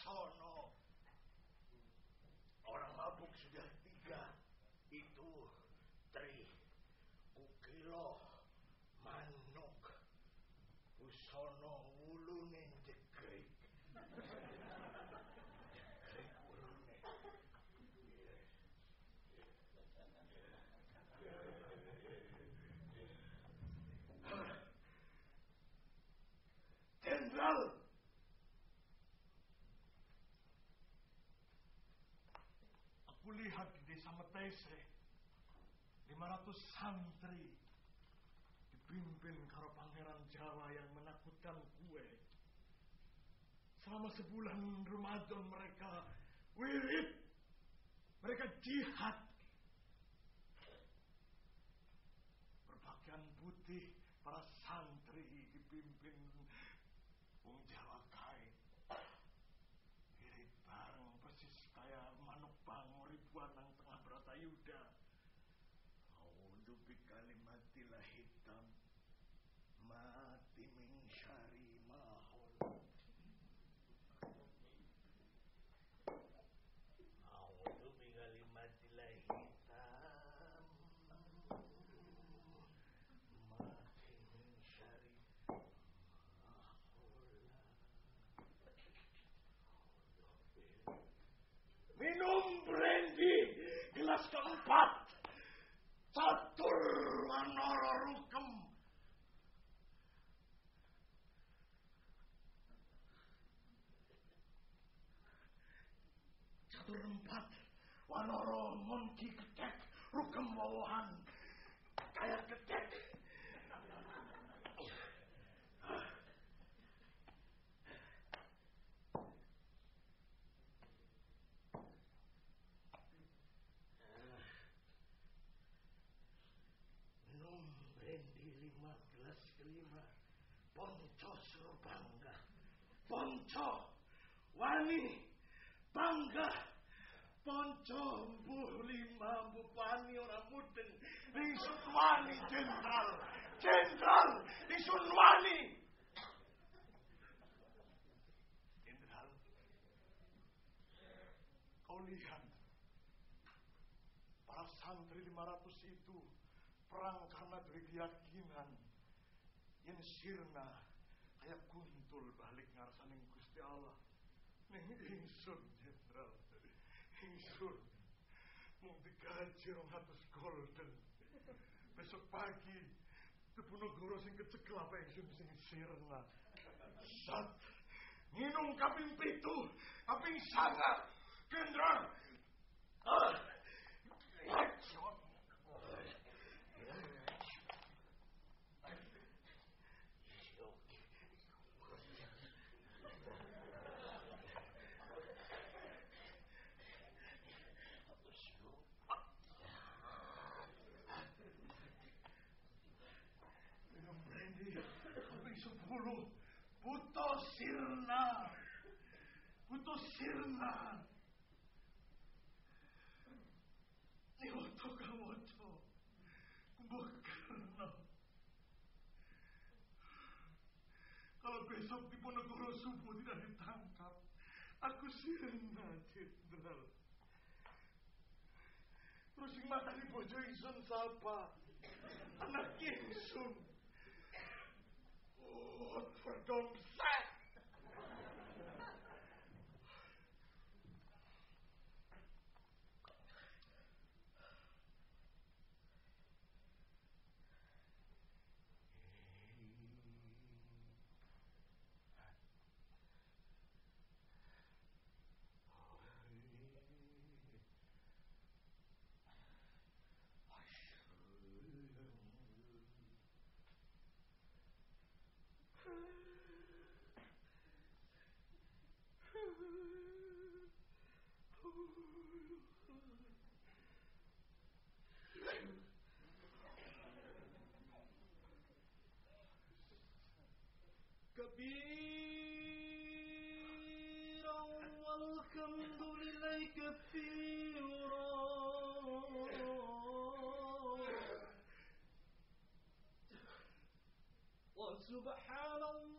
sono. Orang mabuk sudah tiga. Itu tri. Ukilo manuk. Usono Aku lihat di desa Metese, 500 santri dipimpin karo pangeran Jawa yang menakutkan gue. Selama sebulan Ramadan mereka wirid, mereka jihad. Berpakaian putih, para santri dipimpin Wong Jawa kain. Bratayuda. A'udzu bikalimatilah hitam Catur empat. Wanara monki ketek. Rukem wawahan. Kayak ketek. Minum brandy lima gelas kelima. Ponco suruh bangga. Ponco. Wani. Bangga. Ponco lima bupani orang mudeng. Ningsun wani jenderal. Jenderal. Ningsun wani. Jenderal. Kau lihat. Para santri 500 itu perang karena dari keyakinan yang sirna kayak kuntul balik ngarsaning Gusti Allah ingsun jenderal ingsun mung digaji rong atus golden. Besok pagi Diponegoro sing kecekel apa ingsun sing sirna sat. Minum kaping pitu kaping sanga jenderal ah Sampai sepuluh. Putus sirna. Putus sirna. Nyoto kamoto. Kumbukarno. Kalau besok di Ponegoro subuh tidak ditangkap, aku sirna, Jenderal. Terus yang mata di bojo Ingsun siapa? Anak Ingsun. Verdammt كثيرا. وسبحان الله.